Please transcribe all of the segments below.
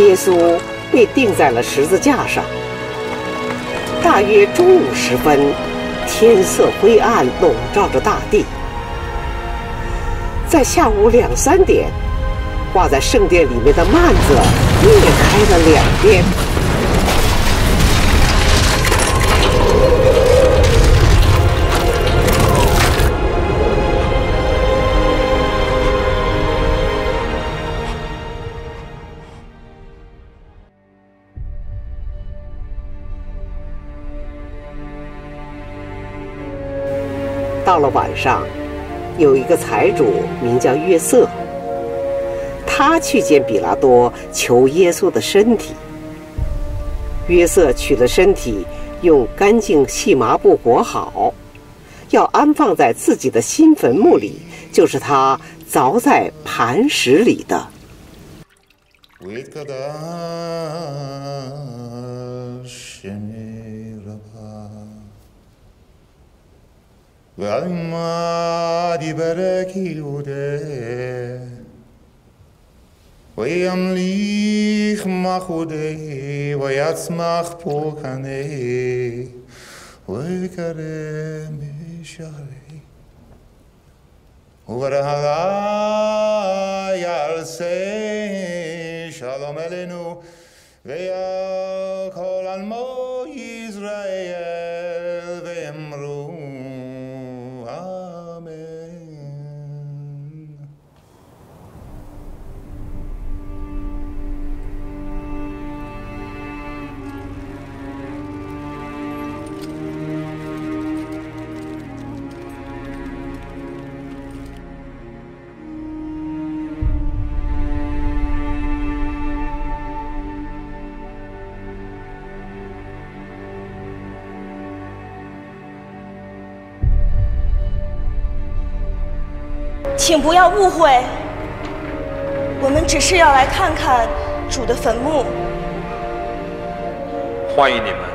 耶稣被钉在了十字架上。大约中午时分，天色灰暗，笼罩着大地。在下午两三点，挂在圣殿里面的幔子裂开了两边。到了晚上，有一个财主名叫约瑟，他去见比拉多求耶稣的身体。约瑟取了身体，用干净细麻布裹好，要安放在自己的新坟墓里，就是他凿在磐石里的。ועלמא דיברה כיהודה וימליך מחודי ויצמח פורקני ויקרא משערי וברהלה יעשה שלום אלינו ויעל כל עלמו ישראל ואמרו 请不要误会，我们只是要来看看主的坟墓。欢迎你们。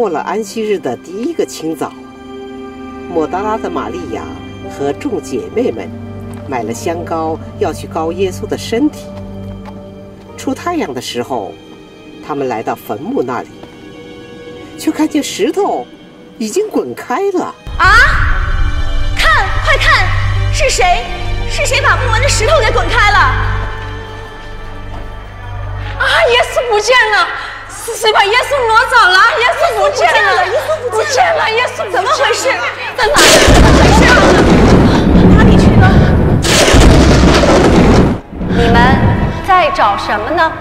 过了安息日的第一个清早，抹达拉的玛利亚和众姐妹们买了香膏，要去膏耶稣的身体。出太阳的时候，他们来到坟墓那里，却看见石头已经滚开了。啊！看，快看，是谁？是谁把墓门的石头给滚开了？啊！耶稣不见了！是谁把耶稣挪走了？耶稣不见了！耶稣不见了！耶稣怎么回事？在哪里？怎么回事？哪里去了？你们在找什么呢？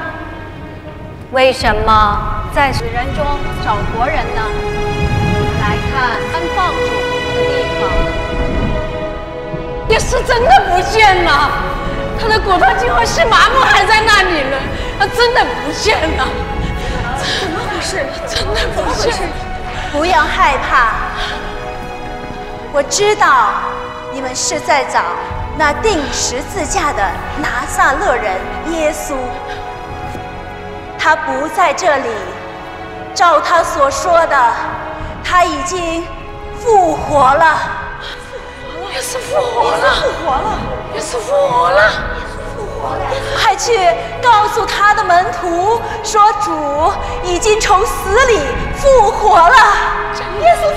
为什么在死人中找活人呢？来看安放主的地方。耶稣真的不见了，他的骨头竟和细麻木还在那里呢，他真的不见了。怎么回事？怎么回事。不要害怕，我知道你们是在找那钉十字架的拿撒勒人耶稣。他不在这里，照他所说的，他已经复活了。耶稣复活了，复活了，耶稣复活了。快去告诉他的门徒说，主已经从死里复活了。耶稣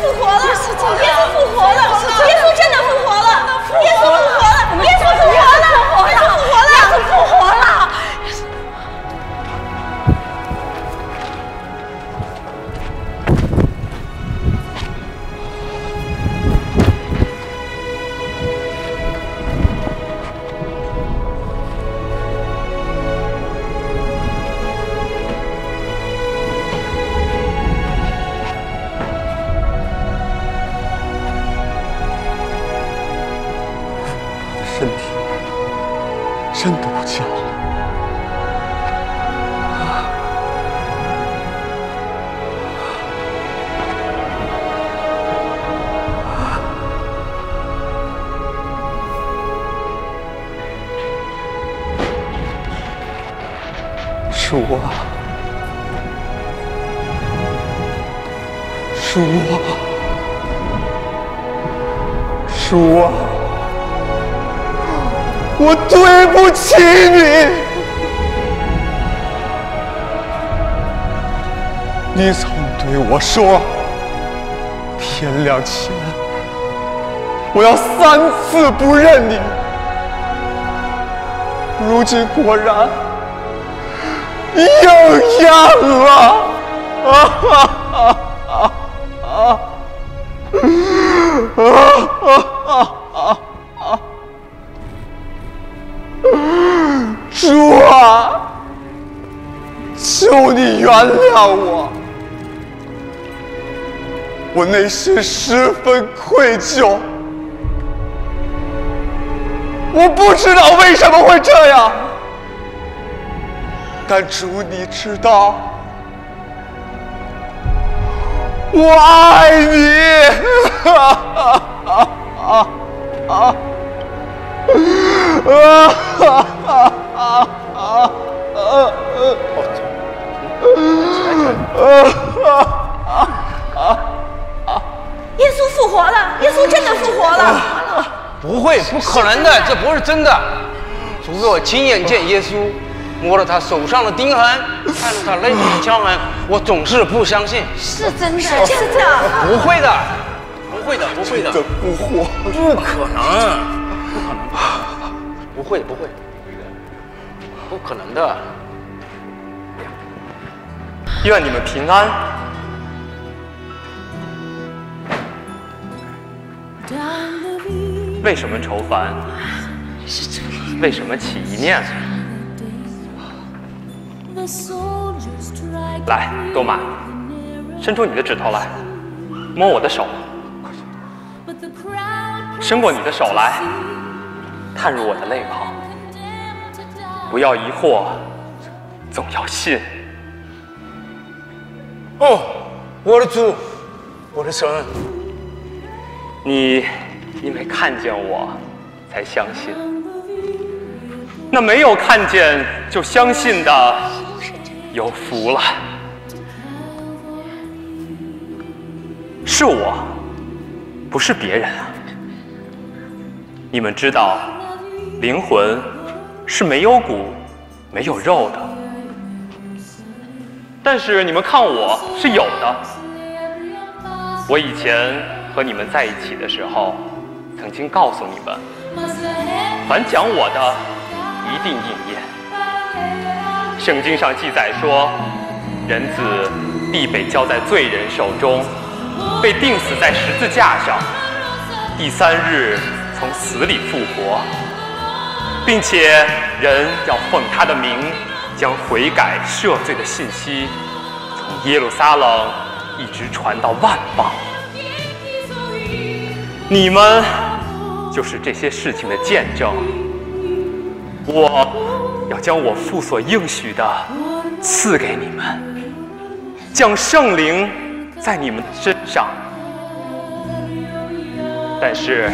是我，是我，是我。我对不起你，你曾对我说，天亮前我要三次不认你。如今果然应验了，啊啊啊啊啊！啊啊啊啊！主啊，求你原谅我，我内心十分愧疚，我不知道为什么会这样，但主你知道，我爱你，啊啊啊啊啊！啊啊啊啊啊！耶稣复活了，耶稣真的复活了。不会，不可能的，这不是真的。除非我亲眼见耶稣，摸了他手上的钉痕，看着他肋骨的枪痕，我总是不相信。是真的，是真的。不会的，不会的，不会的，不活，不可能，不可能，不会，不会，不可能的。愿你们平安。为什么愁烦？为什么起一念？来，多玛，伸出你的指头来，摸我的手，伸过你的手来，探入我的肋旁。不要疑惑，总要信。哦，我的主，我的神，你因为看见我，才相信。那没有看见就相信的，有福了。是我，不是别人啊。你们知道，灵魂是没有骨、没有肉的。但是你们看我是有的。我以前和你们在一起的时候，曾经告诉你们，凡讲我的，一定应验。圣经上记载说，人子必被交在罪人手中，被钉死在十字架上，第三日从死里复活，并且人要奉他的名。将悔改赦罪的信息从耶路撒冷一直传到万邦。你们就是这些事情的见证。我要将我父所应许的赐给你们，将圣灵在你们身上。但是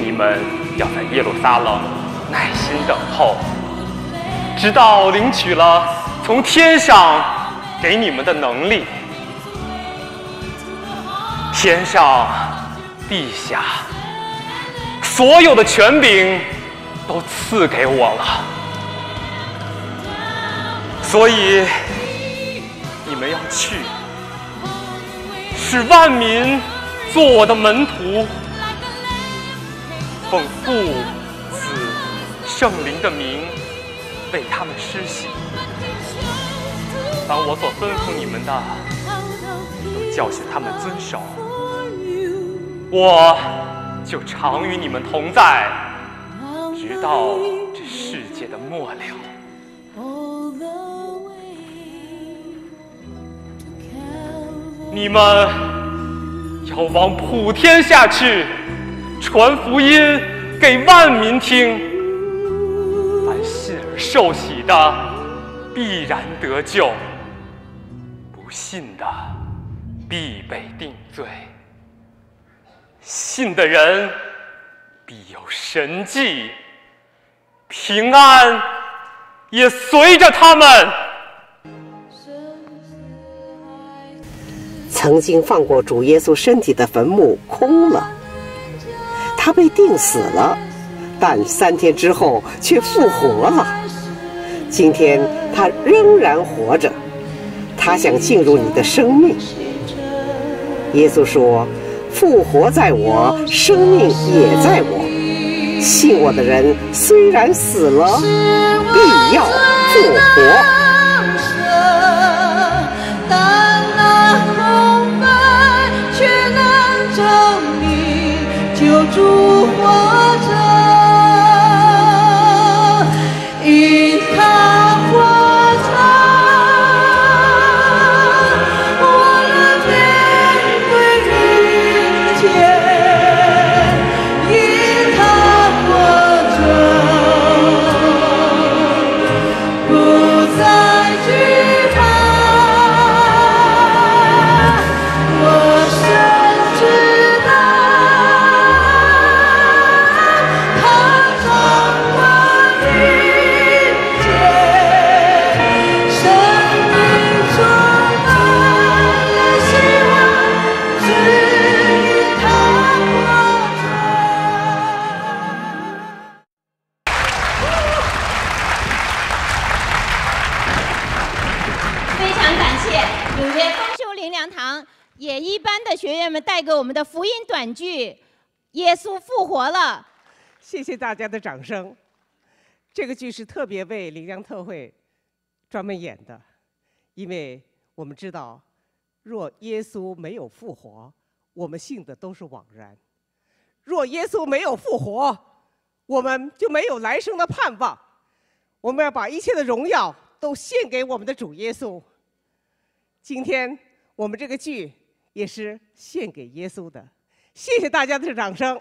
你们要在耶路撒冷耐心等候。直到领取了从天上给你们的能力，天上、地下，所有的权柄都赐给我了，所以你们要去，使万民做我的门徒，奉父、子、圣灵的名为他们施洗。当我所吩咐你们的，都教训他们遵守，我就常与你们同在，直到这世界的末了。你们要往普天下去，传福音给万民听。凡信而受洗的，必然得救。不信的必被定罪，信的人必有神迹，平安也随着他们。曾经放过主耶稣身体的坟墓空了，他被钉死了，但三天之后却复活了。今天他仍然活着。他想进入你的生命。耶稣说：“复活在我，生命也在我。信我的人，虽然死了，必要复活。”短剧《耶稣复活了》。谢谢大家的掌声。这个剧是特别为灵粮特会专门演的，因为我们知道，若耶稣没有复活，我们信的都是枉然；若耶稣没有复活，我们就没有来生的盼望。我们要把一切的荣耀都献给我们的主耶稣。今天我们这个剧也是献给耶稣的，谢谢大家的掌声。